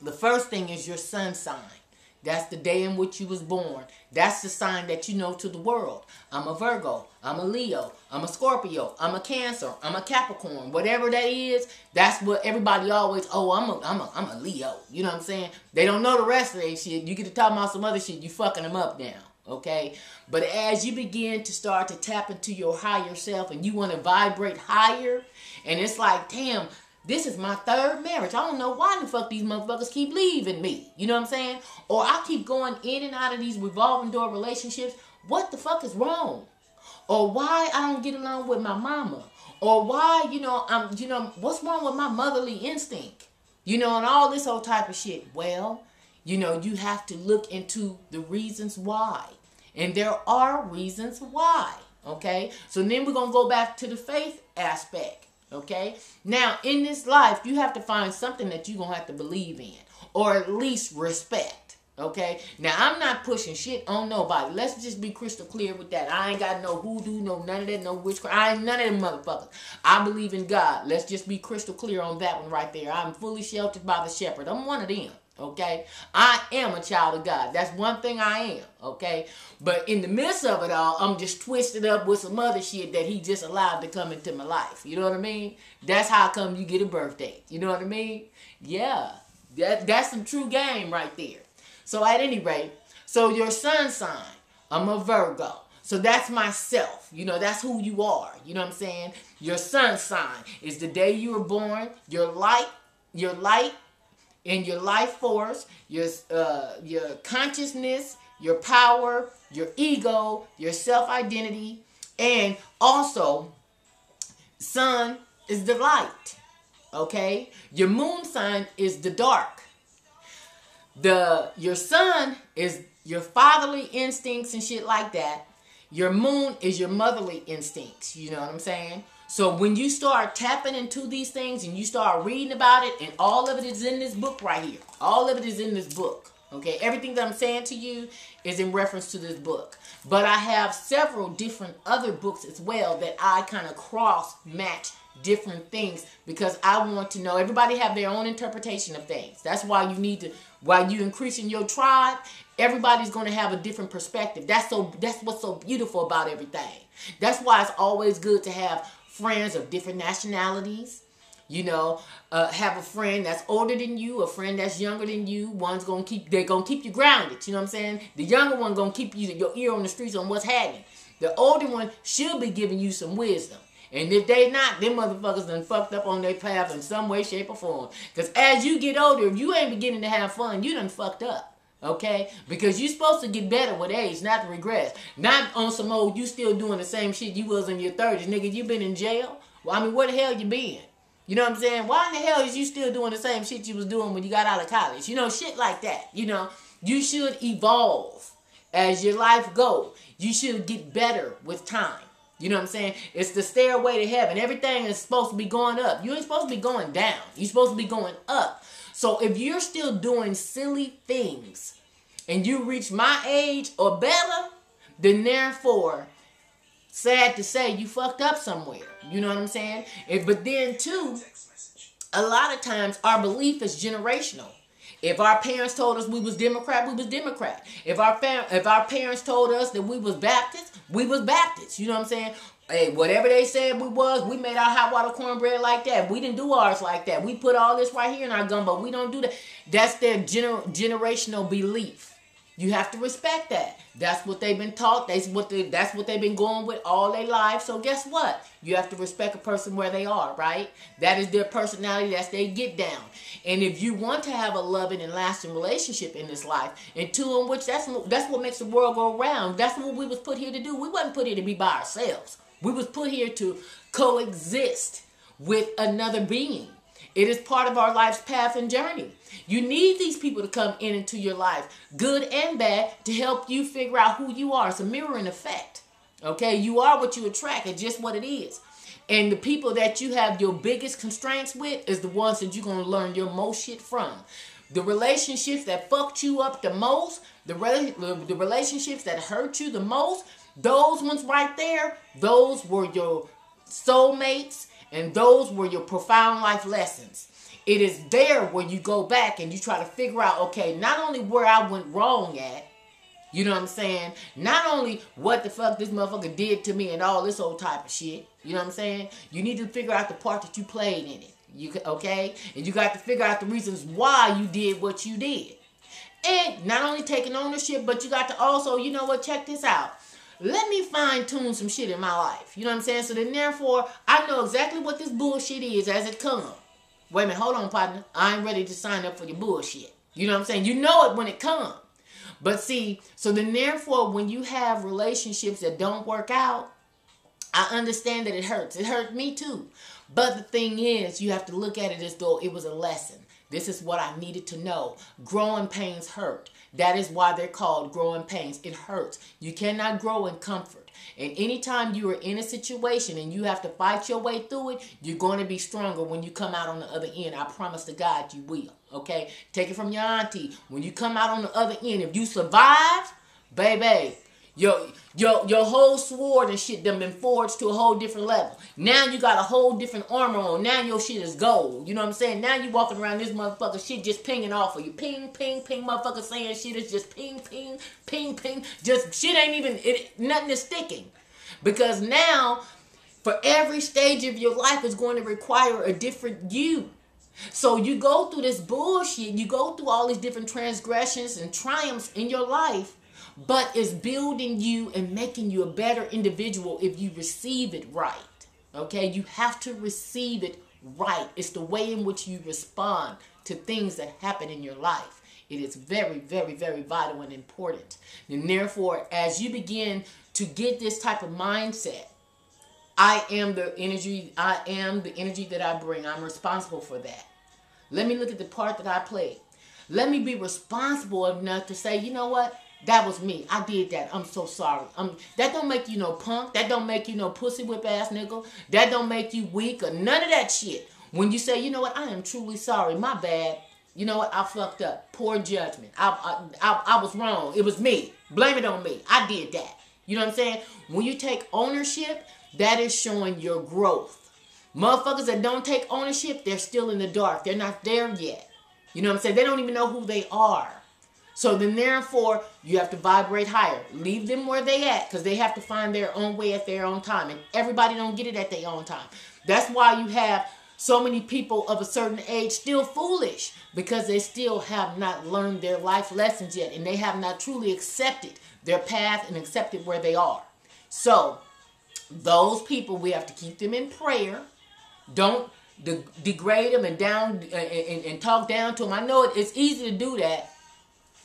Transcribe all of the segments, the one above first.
The first thing is your sun sign. That's the day in which you was born. That's the sign that you know to the world. I'm a Virgo. I'm a Leo. I'm a Scorpio. I'm a Cancer. I'm a Capricorn. Whatever that is, that's what everybody always. Oh, I'm a I'm a I'm a Leo. You know what I'm saying? They don't know the rest of that shit. You get to talk about some other shit. You fucking them up now. Okay, but as you begin to start to tap into your higher self and you want to vibrate higher, and it's like, damn, this is my third marriage. I don't know why the fuck these motherfuckers keep leaving me. You know what I'm saying? Or I keep going in and out of these revolving door relationships. What the fuck is wrong? Or why I don't get along with my mama? Or why, you know, I'm you know, what's wrong with my motherly instinct? You know, and all this whole type of shit. Well, you know, you have to look into the reasons why. And there are reasons why. Okay? So then we're gonna go back to the faith aspect. Okay? Now, in this life, you have to find something that you're going to have to believe in or at least respect. Okay? Now, I'm not pushing shit on nobody. Let's just be crystal clear with that. I ain't got no hoodoo, no none of that, no witchcraft. I ain't none of them motherfuckers. I believe in God. Let's just be crystal clear on that one right there. I'm fully sheltered by the shepherd. I'm one of them. Okay, I am a child of God. That's one thing I am. Okay, but in the midst of it all, I'm just twisted up with some other shit that He just allowed to come into my life. You know what I mean? That's how come you get a birthday. You know what I mean? Yeah, that that's some true game right there. So at any rate, so your sun sign, I'm a Virgo. So that's myself. You know, that's who you are. You know what I'm saying? Your sun sign is the day you were born. Your light, your light in your life force, your uh, your consciousness, your power, your ego, your self identity, and also sun is the light. Okay, your moon sign is the dark. The your sun is your fatherly instincts and shit like that. Your moon is your motherly instincts. You know what I'm saying? So when you start tapping into these things and you start reading about it, and all of it is in this book right here. All of it is in this book. Okay, everything that I'm saying to you is in reference to this book. But I have several different other books as well that I kind of cross match different things because I want to know everybody have their own interpretation of things. That's why you need to while you increasing your tribe, everybody's going to have a different perspective. That's so that's what's so beautiful about everything. That's why it's always good to have friends of different nationalities. You know, uh, have a friend that's older than you, a friend that's younger than you. One's gonna keep they're gonna keep you grounded. You know what I'm saying? The younger one gonna keep you your ear on the streets on what's happening. The older one should be giving you some wisdom. And if they not, them motherfuckers done fucked up on their path in some way, shape, or form. Because as you get older, if you ain't beginning to have fun, you done fucked up. Okay? Because you're supposed to get better with age, not to regress. Not on some old, you still doing the same shit you was in your 30s. Nigga, you been in jail? Well, I mean, where the hell you been? You know what I'm saying? Why in the hell is you still doing the same shit you was doing when you got out of college? You know, shit like that. You know, you should evolve as your life go. You should get better with time. You know what I'm saying? It's the stairway to heaven. Everything is supposed to be going up. You ain't supposed to be going down. You're supposed to be going up. So if you're still doing silly things and you reach my age or better, then therefore, sad to say, you fucked up somewhere. You know what I'm saying? If, but then too, a lot of times our belief is generational. If our parents told us we was Democrat, we was Democrat. If our fam- if our parents told us that we was Baptist, we was Baptist. You know what I'm saying? Hey, whatever they said we was, we made our hot water cornbread like that. We didn't do ours like that. We put all this right here in our gumbo. We don't do that. That's their gener- generational belief. You have to respect that. That's what they've been taught. That's what they, that's what they've been going with all their life. So guess what? You have to respect a person where they are, right? That is their personality. That's their get down. And if you want to have a loving and lasting relationship in this life, and two in which that's that's what makes the world go round. That's what we was put here to do. We wasn't put here to be by ourselves. We was put here to coexist with another being. It is part of our life's path and journey. You need these people to come in into your life, good and bad, to help you figure out who you are. It's a mirroring effect. Okay, you are what you attract. It's just what it is. And the people that you have your biggest constraints with is the ones that you're to learn your most shit from. The relationships that fucked you up the most, the, re- the relationships that hurt you the most, those ones right there, those were your soulmates and those were your profound life lessons. It is there where you go back and you try to figure out, okay, not only where I went wrong at, you know what I'm saying? Not only what the fuck this motherfucker did to me and all this old type of shit. You know what I'm saying? You need to figure out the part that you played in it. You okay? And you got to figure out the reasons why you did what you did. And not only taking ownership, but you got to also, you know what, check this out. Let me fine tune some shit in my life. You know what I'm saying? So then therefore, I know exactly what this bullshit is as it comes. Wait a minute, hold on, partner. I ain't ready to sign up for your bullshit. You know what I'm saying? You know it when it comes. But see, so then therefore, when you have relationships that don't work out, I understand that it hurts. It hurt me too. But the thing is, you have to look at it as though it was a lesson. This is what I needed to know. Growing pains hurt. That is why they're called growing pains. It hurts. You cannot grow in comfort. And anytime you are in a situation and you have to fight your way through it, you're going to be stronger when you come out on the other end. I promise to God you will. Okay? Take it from your auntie. When you come out on the other end, if you survive, baby, your your your whole sword and shit done been forged to a whole different level. Now you got a whole different armor on. Now your shit is gold. You know what I'm saying? Now you walking around this motherfucker shit just pinging off of you. Ping, ping, ping, motherfucker saying shit is just ping, ping, ping, ping. Just shit ain't even it nothing is sticking. Because now for every stage of your life is going to require a different you. So you go through this bullshit, you go through all these different transgressions and triumphs in your life but it's building you and making you a better individual if you receive it right. Okay, you have to receive it right. It's the way in which you respond to things that happen in your life. It is very, very, very vital and important. And therefore, as you begin to get this type of mindset, I am the energy, I am the energy that I bring. I'm responsible for that. Let me look at the part that I play. Let me be responsible enough to say, you know what? That was me. I did that. I'm so sorry. Um, that don't make you no punk. That don't make you no pussy whip ass nigga. That don't make you weak or none of that shit. When you say, you know what, I am truly sorry. My bad. You know what? I fucked up. Poor judgment. I, I, I, I was wrong. It was me. Blame it on me. I did that. You know what I'm saying? When you take ownership, that is showing your growth. Motherfuckers that don't take ownership, they're still in the dark. They're not there yet. You know what I'm saying? They don't even know who they are. So then therefore, you have to vibrate higher. Leave them where they at because they have to find their own way at their own time. And everybody don't get it at their own time. That's why you have so many people of a certain age still foolish because they still have not learned their life lessons yet and they have not truly accepted their path and accepted where they are. So, those people, we have to keep them in prayer. Don't de- degrade them and down and, and, talk down to them. I know it's easy to do that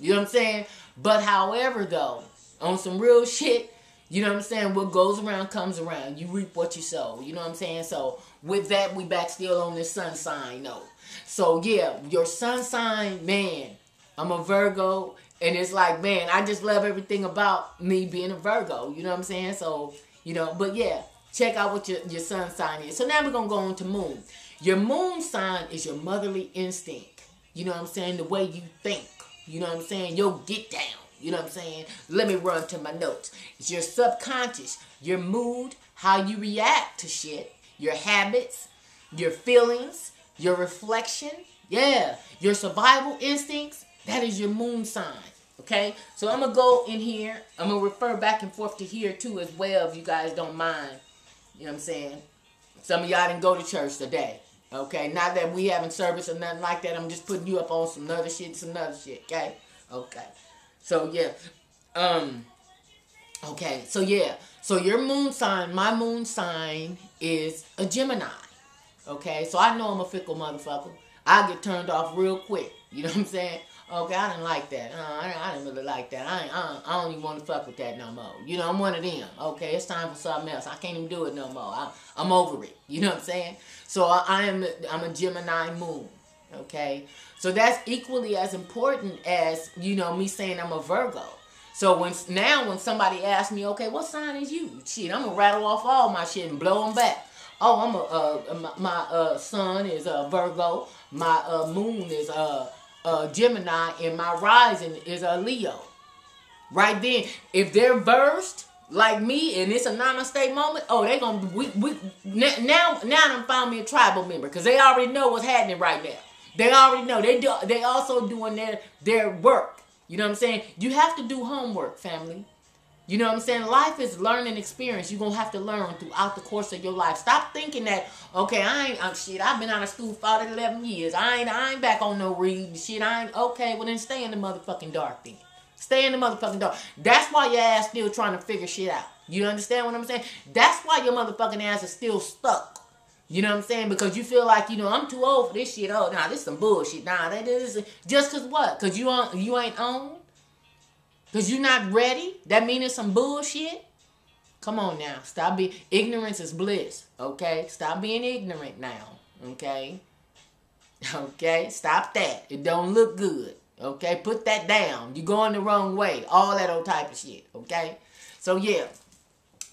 you know what I'm saying? But however, though, on some real shit, you know what I'm saying? What goes around comes around. You reap what you sow. You know what I'm saying? So with that, we back still on this sun sign note. So yeah, your sun sign, man. I'm a Virgo, and it's like, man, I just love everything about me being a Virgo. You know what I'm saying? So you know, but yeah, check out what your your sun sign is. So now we're gonna go on to moon. Your moon sign is your motherly instinct. You know what I'm saying? The way you think. You know what I'm saying? Yo, get down. You know what I'm saying? Let me run to my notes. It's your subconscious, your mood, how you react to shit, your habits, your feelings, your reflection. Yeah, your survival instincts. That is your moon sign. Okay? So I'm to go in here. I'm to refer back and forth to here too as well if you guys don't mind. You know what I'm saying? Some of y'all didn't go to church today. Okay, not that we having service or nothing like that. I'm just putting you up on some other shit, some other shit. Okay, okay. So yeah, um, okay. So yeah, so your moon sign, my moon sign is a Gemini. Okay, so I know I'm a fickle motherfucker. I get turned off real quick. You know what I'm saying? Okay, I didn't like that. Uh, I, I, didn't really like that. I, I, I don't even want to fuck with that no more. You know, I'm one of them. Okay, it's time for something else. I can't even do it no more. I, I'm over it. You know what I'm saying? So I, I am I'm a Gemini moon. Okay, so that's equally as important as you know me saying I'm a Virgo. So when now when somebody asks me, okay, what sign is you? Shit, I'm gonna rattle off all my shit and blow them back. Oh, I'm a uh, my, my uh, sun is a Virgo. My uh, moon is a uh, Gemini, and my rising is a Leo. Right then, if they're versed like me and it's a namaste moment, oh, they gonna we we now now them found me a tribal member because they already know what's happening right now. They already know. They do. They also doing their their work. You know what I'm saying? You have to do homework, family. You know what I'm saying? Life is learning experience. You're gonna have to learn throughout the course of your life. Stop thinking that, okay, I ain't I'm shit, I've been out of school for 11 years. I ain't I ain't back on no reading shit. I ain't okay, well then stay in the motherfucking dark then. Stay in the motherfucking dark. That's why your ass still trying to figure shit out. You understand what I'm saying? That's why your motherfucking ass is still stuck. You know what I'm saying? Because you feel like, you know, I'm too old for this shit. Oh, nah, this some bullshit. Nah, that is just cause what? Cause you you ain't on? Cause you're not ready? That mean it's some bullshit? Come on now. Stop being ignorance is bliss. Okay? Stop being ignorant now. Okay? Okay? Stop that. It don't look good. Okay? Put that down. You're going the wrong way. All that old type of shit. Okay? So yeah.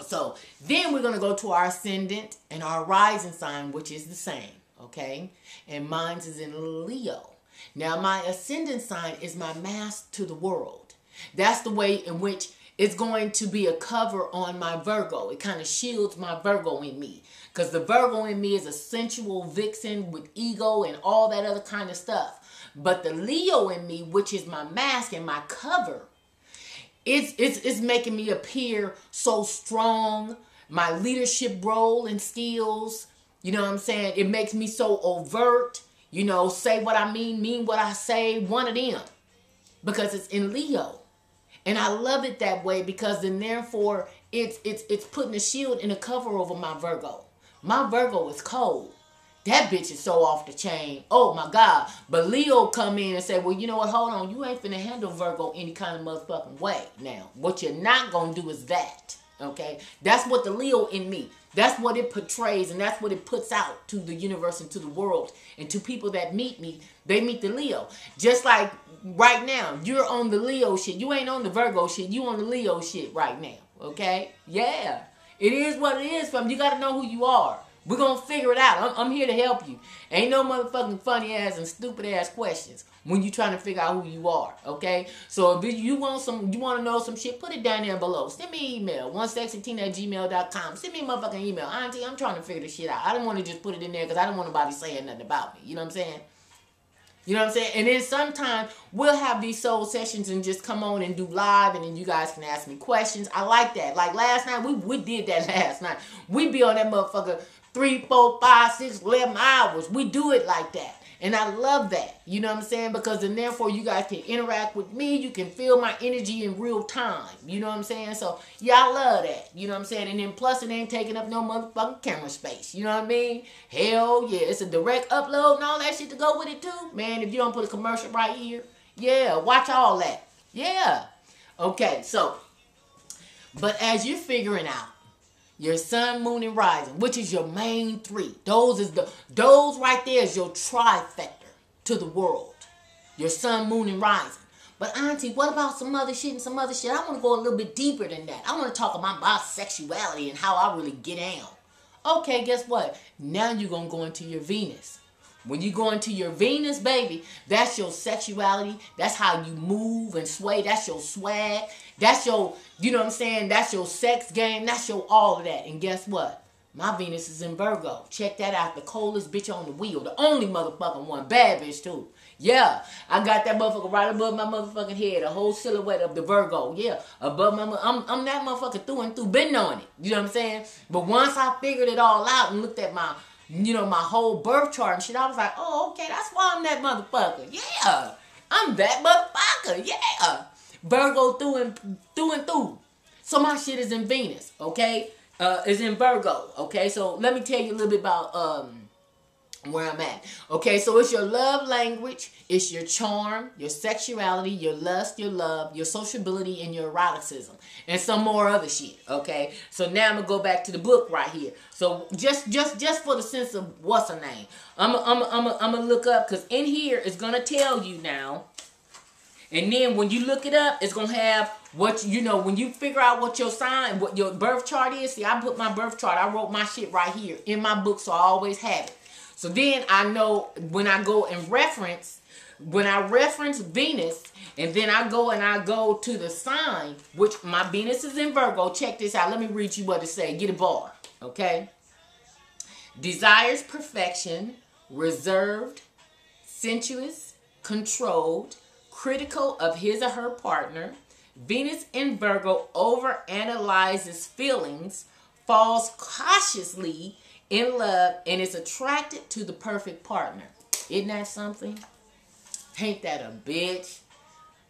So then we're gonna go to our ascendant and our rising sign, which is the same. Okay? And mine's is in Leo. Now my ascendant sign is my mask to the world. That's the way in which it's going to be a cover on my Virgo. It kind of shields my Virgo in me. Because the Virgo in me is a sensual vixen with ego and all that other kind of stuff. But the Leo in me, which is my mask and my cover, it's, it's, it's making me appear so strong. My leadership role and skills, you know what I'm saying? It makes me so overt. You know, say what I mean, mean what I say, one of them. Because it's in Leo. And I love it that way because then therefore it's it's it's putting a shield and a cover over my Virgo. My Virgo is cold. That bitch is so off the chain. Oh my God. But Leo come in and say, well, you know what? Hold on. You ain't finna handle Virgo any kind of motherfucking way. Now, what you're not gonna do is that. Okay? That's what the Leo in me. That's what it portrays and that's what it puts out to the universe and to the world. And to people that meet me, they meet the Leo. Just like right now, you're on the Leo shit. You ain't on the Virgo shit. You on the Leo shit right now. Okay? Yeah. It is what it is, from you gotta know who you are. We're gonna figure it out. I'm, I'm, here to help you. Ain't no motherfucking funny ass and stupid ass questions when you trying to figure out who you are. Okay? So if you want some you wanna know some shit, put it down there below. Send me an email, one sexy at gmail.com. Send me a motherfucking email. Auntie, I'm trying to figure this shit out. I don't want to just put it in there because I don't want nobody saying nothing about me. You know what I'm saying? You know what I'm saying? And then sometimes we'll have these soul sessions and just come on and do live and then you guys can ask me questions. I like that. Like last night, we, we did that last night. We be on that motherfucker three, four, five, six, eleven hours. We do it like that. And I love that. You know what I'm saying? Because then therefore you guys can interact with me. You can feel my energy in real time. You know what I'm saying? So yeah, I love that. You know what I'm saying? And then plus it ain't taking up no motherfucking camera space. You know what I mean? Hell yeah. It's a direct upload and all that shit to go with it too. Man, if you don't put a commercial right here, yeah, watch all that. Yeah. Okay, so but as you're figuring out your sun, moon, and rising, which is your main three. Those is the those right there is your trifecta to the world. Your sun, moon, and rising. But auntie, what about some other shit and some other shit? I want to go a little bit deeper than that. I want to talk about my sexuality and how I really get down. Okay, guess what? Now you're gonna go into your Venus. When you go into your Venus, baby, that's your sexuality. That's how you move and sway. That's your swag. That's your, you know what I'm saying? That's your sex game. That's your all of that. And guess what? My Venus is in Virgo. Check that out. The coldest bitch on the wheel. The only motherfucking one. Bad bitch, too. Yeah, I got that motherfucker right above my motherfucking head. A whole silhouette of the Virgo. Yeah, above my. I'm, I'm that motherfucker through and through. Been on it. You know what I'm saying? But once I figured it all out and looked at my you know, my whole birth chart and shit. I was like, oh, okay, that's why I'm that motherfucker. Yeah, I'm that motherfucker. Yeah, Virgo through and through and through. So my shit is in Venus. Okay, uh, is in Virgo. Okay, so let me tell you a little bit about um where I'm at. Okay, so it's your love language, it's your charm, your sexuality, your lust, your love, your sociability, and your eroticism, and some more other shit. Okay, so now I'm gonna go back to the book right here. So just, just, just for the sense of what's her name, I'm, I'm, I'm, I'm gonna look up because in here it's gonna tell you now. And then when you look it up, it's gonna have what you know when you figure out what your sign, what your birth chart is. See, I put my birth chart. I wrote my shit right here in my book, so I always have it. So then I know when I go and reference, when I reference Venus, and then I go and I go to the sign, which my Venus is in Virgo. Check this out. Let me read you what it say. Get a bar. Okay. Desires perfection, reserved, sensuous, controlled, critical of his or her partner. Venus in Virgo overanalyzes feelings, falls cautiously in love, and is attracted to the perfect partner. Isn't that something? Ain't that a bitch?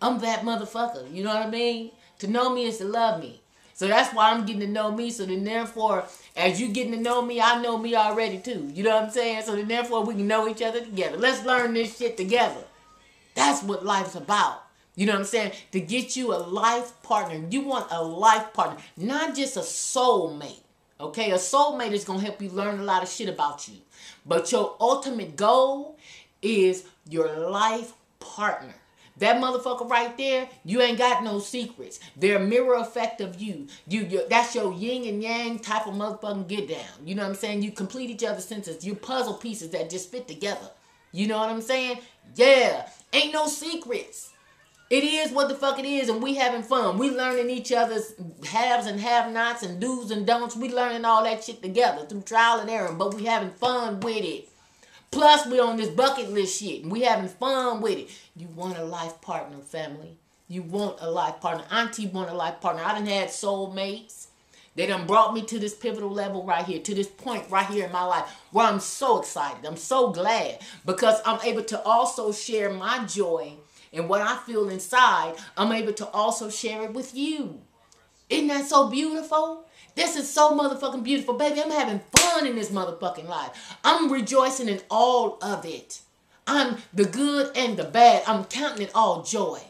I'm that motherfucker. You know what I mean? To know me is to love me. So that's why I'm getting to know me. So then, therefore, as you getting to know me, I know me already too. You know what I'm saying? So then, therefore, we can know each other together. Let's learn this shit together. That's what life's about. You know what I'm saying? To get you a life partner. You want a life partner, not just a soulmate. Okay, a soulmate is gonna help you learn a lot of shit about you. But your ultimate goal is your life partner. That motherfucker right there, you ain't got no secrets. They're a mirror effect of you. You, you that's your yin and yang type of motherfucking get down. You know what I'm saying? You complete each other's senses. You puzzle pieces that just fit together. You know what I'm saying? Yeah. Ain't no secrets. It is what the fuck it is, and we having fun. We learning each other's haves and have-nots and do's and don'ts. We learning all that shit together through trial and error, but we having fun with it. Plus, we on this bucket list shit, and we having fun with it. You want a life partner, family. You want a life partner. Auntie want a life partner. I done had soulmates. They done brought me to this pivotal level right here, to this point right here in my life where I'm so excited. I'm so glad because I'm able to also share my joy and what I feel inside, I'm able to also share it with you. Isn't that so beautiful? This is so motherfucking beautiful, baby. I'm having fun in this motherfucking life. I'm rejoicing in all of it. I'm the good and the bad. I'm counting it all joy.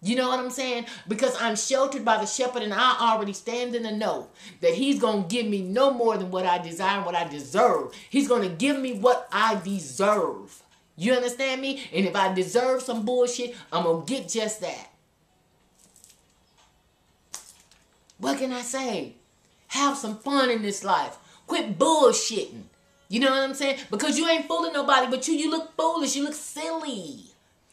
You know what I'm saying? Because I'm sheltered by the shepherd and I already stand in the know that he's going to give me no more than what I desire and what I deserve. He's going to give me what I deserve. You understand me? And if I deserve some bullshit, I'm going to get just that. What can I say? Have some fun in this life. Quit bullshitting. You know what I'm saying? Because you ain't fooling nobody but you. You look foolish. You look silly.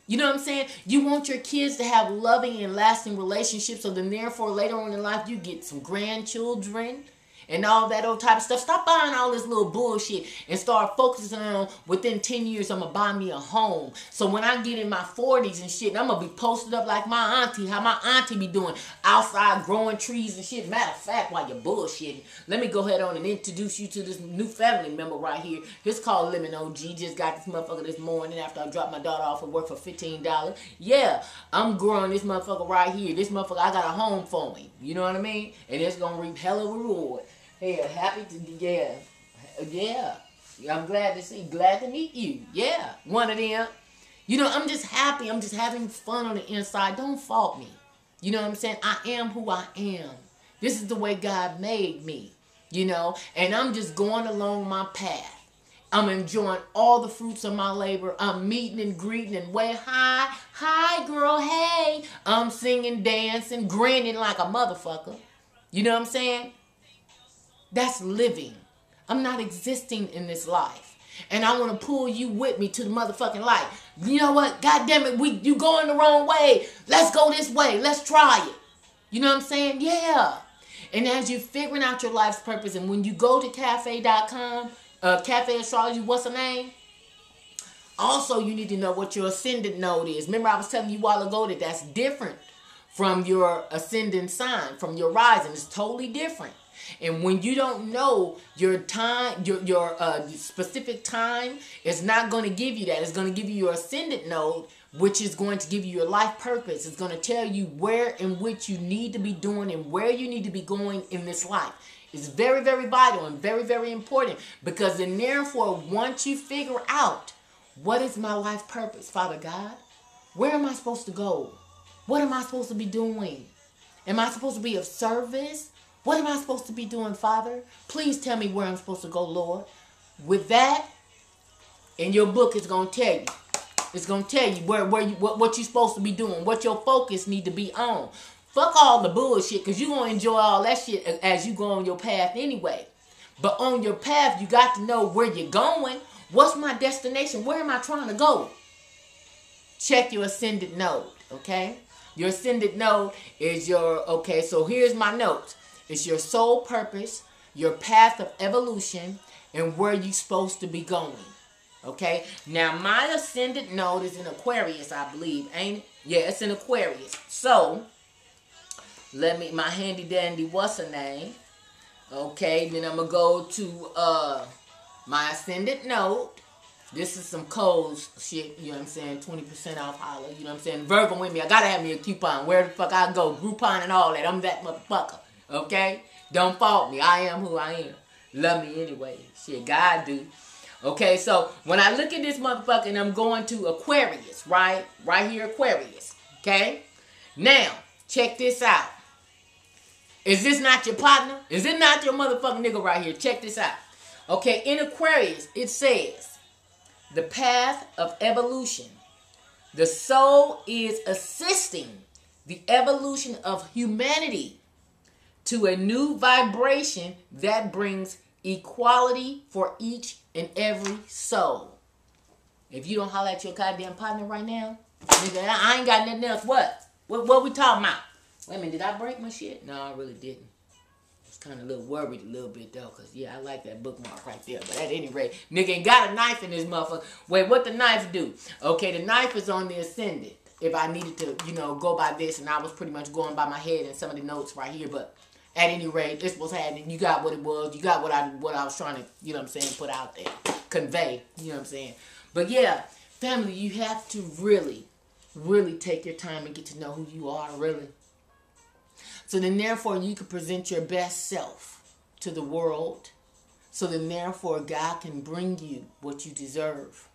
You know what I'm saying? You want your kids to have loving and lasting relationships so then therefore later on in life you get some grandchildren and all that old type of stuff. Stop buying all this little bullshit and start focusing on within 10 years I'm gonna buy me a home. So when I get in my 40s and shit, I'm gonna be posted up like my auntie, how my auntie be doing outside growing trees and shit. Matter of fact, while you're bullshitting, let me go ahead on and introduce you to this new family member right here. It's called Lemon OG. Just got this motherfucker this morning after I dropped my daughter off at work for $15. Yeah, I'm growing this motherfucker right here. This motherfucker, I got a home for me. You know what I mean? And it's gonna reap hella reward. Hey, happy to yeah, yeah. I'm glad to see, glad to meet you. Yeah, one of them. You know, I'm just happy. I'm just having fun on the inside. Don't fault me. You know what I'm saying? I am who I am. This is the way God made me. You know, and I'm just going along my path. I'm enjoying all the fruits of my labor. I'm meeting and greeting and way hi, hi girl, hey. I'm singing, dancing, grinning like a motherfucker. You know what I'm saying? That's living. I'm not existing in this life. And I want to pull you with me to the motherfucking light. You know what? God damn it, we you going the wrong way. Let's go this way. Let's try it. You know what I'm saying? Yeah. And as you're figuring out your life's purpose, and when you go to cafe.com, uh, Cafe Astrology, what's the name? Also, you need to know what your ascendant node is. Remember, I was telling you a while ago that that's different from your ascendant sign, from your rising. It's totally different. And when you don't know your time, your your uh, specific time, it's not going to give you that. It's going to give you your ascendant node, which is going to give you your life purpose. It's going to tell you where and which you need to be doing and where you need to be going in this life. It's very, very vital and very, very important because then therefore, once you figure out what is my life purpose, Father God, where am I supposed to go? What am I supposed to be doing? Am I supposed to be of service? What am I supposed to be doing, Father? Please tell me where I'm supposed to go, Lord. With that, in your book, it's going to tell you. It's going to tell you where, where you, what, what you're supposed to be doing, what your focus need to be on. Fuck all the bullshit, because you're going to enjoy all that shit as you go on your path anyway. But on your path, you got to know where you're going. What's my destination? Where am I trying to go? Check your ascendant node, okay? Your ascendant node is your, okay, so here's my notes. It's your sole purpose, your path of evolution, and where you're supposed to be going. Okay. Now my ascendant node is in Aquarius, I believe, ain't it? Yeah, it's in Aquarius. So let me my handy dandy what's her name? Okay, then I'm gonna go to uh my ascendant node. This is some codes shit, you know what I'm saying? 20% off holla, you know what I'm saying? Virgo with me, I gotta have me a coupon. Where the fuck I go, Groupon and all that. I'm that motherfucker. Okay? Don't fault me. I am who I am. Love me anyway. Shit, God do. Okay, so when I look at this motherfucker and I'm going to Aquarius, right? Right here, Aquarius. Okay? Now, check this out. Is this not your partner? Is it not your motherfucking nigga right here? Check this out. Okay, in Aquarius, it says the path of evolution. The soul is assisting the evolution of humanity to a new vibration that brings equality for each and every soul. If you don't holler at your goddamn partner right now, nigga, I ain't got nothing else. What? What, what we talking about? Wait a minute, did I break my shit? No, I really didn't. Kind of a little worried a little bit though, cause yeah, I like that bookmark right there. But at any rate, nigga ain't got a knife in this motherfucker. Wait, what the knife do? Okay, the knife is on the ascendant. If I needed to, you know, go by this, and I was pretty much going by my head and some of the notes right here, but at any rate, this was happening. You got what it was. You got what I what I was trying to, you know what I'm saying, put out there, convey. You know what I'm saying. But yeah, family, you have to really, really take your time and get to know who you are, really. So then, therefore, you can present your best self to the world. So then, therefore, God can bring you what you deserve.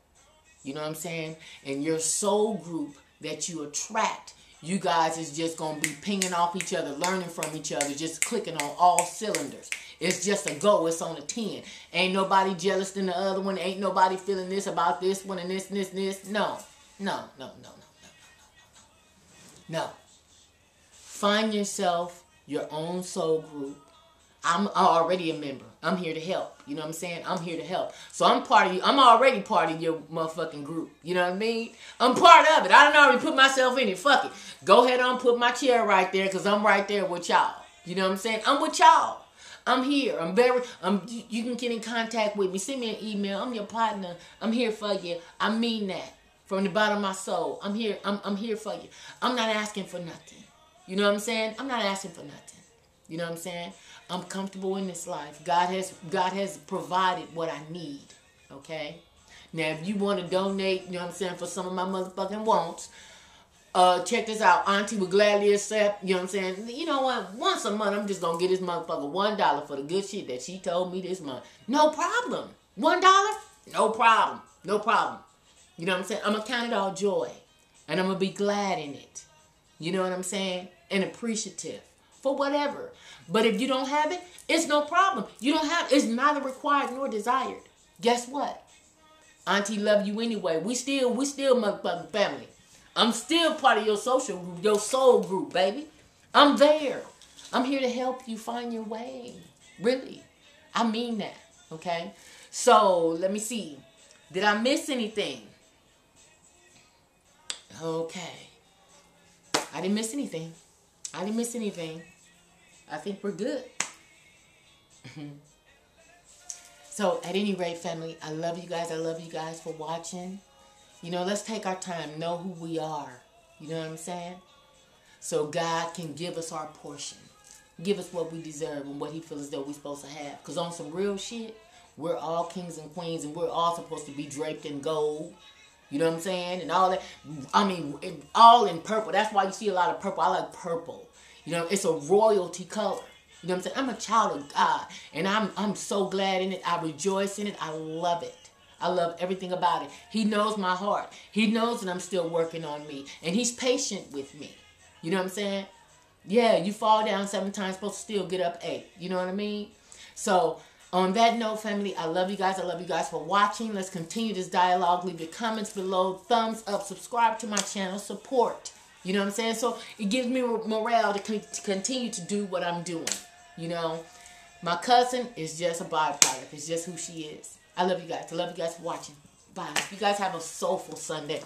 You know what I'm saying? And your soul group that you attract you guys is just going to be pinging off each other, learning from each other, just clicking on all cylinders. It's just a go. It's on a 10. Ain't nobody jealous than the other one. Ain't nobody feeling this about this one and this and this and this. No. No, no, no, no, no, no, no. No. Find yourself your own soul group I'm already a member. I'm here to help. You know what I'm saying? I'm here to help. So I'm part of you. I'm already part of your motherfucking group. You know what I mean? I'm part of it. I don't already put myself in it. Fuck it. Go ahead on put my chair right there because I'm right there with y'all. You know what I'm saying? I'm with y'all. I'm here. I'm very. I'm. You can get in contact with me. Send me an email. I'm your partner. I'm here for you. I mean that from the bottom of my soul. I'm here. I'm. I'm here for you. I'm not asking for nothing. You know what I'm saying? I'm not asking for nothing. You know what I'm saying? I'm comfortable in this life. God has God has provided what I need. Okay? Now if you want to donate, you know what I'm saying, for some of my motherfucking wants, uh, check this out. Auntie would gladly accept, you know what I'm saying? You know what? Once a month, I'm just gonna get this motherfucker one dollar for the good shit that she told me this month. No problem. One dollar? No problem. No problem. You know what I'm saying? I'm gonna count it all joy. And I'm gonna be glad in it. You know what I'm saying? And appreciative for whatever. But if you don't have it, it's no problem. You don't have it's neither required nor desired. Guess what? Auntie love you anyway. We still we still motherfucking family. I'm still part of your social group, your soul group, baby. I'm there. I'm here to help you find your way. Really. I mean that. Okay? So let me see. Did I miss anything? Okay. I didn't miss anything. I didn't miss anything. I think we're good. so, at any rate, family, I love you guys. I love you guys for watching. You know, let's take our time, know who we are. You know what I'm saying? So God can give us our portion. Give us what we deserve and what he feels as though we're supposed to have. Because on some real shit, we're all kings and queens and we're all supposed to be draped in gold. You know what I'm saying? And all that. I mean, all in purple. That's why you see a lot of purple. I like purple. You know, it's a royalty color. You know what I'm saying? I'm a child of God. And I'm I'm so glad in it. I rejoice in it. I love it. I love everything about it. He knows my heart. He knows that I'm still working on me. And he's patient with me. You know what I'm saying? Yeah, you fall down seven times, supposed to still get up eight. You know what I mean? So on that note, family, I love you guys. I love you guys for watching. Let's continue this dialogue. Leave your comments below. Thumbs up. Subscribe to my channel. Support. You know what I'm saying? So it gives me morale to, to continue to do what I'm doing. You know, my cousin is just a byproduct. It's just who she is. I love you guys. I love you guys for watching. Bye. You guys have a soulful Sunday.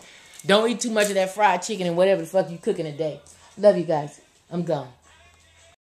Don't eat too much of that fried chicken and whatever the fuck you cooking today. Love you guys. I'm gone.